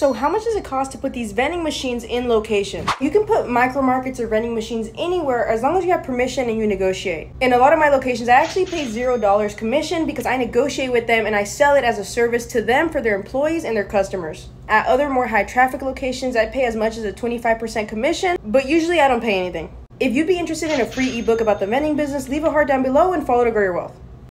So how much does it cost to put these vending machines in location? You can put micro markets or vending machines anywhere as long as you have permission and you negotiate. In a lot of my locations, I actually pay zero dollars commission because I negotiate with them and I sell it as a service to them for their employees and their customers. At other more high traffic locations, I pay as much as a 25% commission, but usually I don't pay anything. If you'd be interested in a free ebook about the vending business, leave a heart down below and follow to grow your wealth.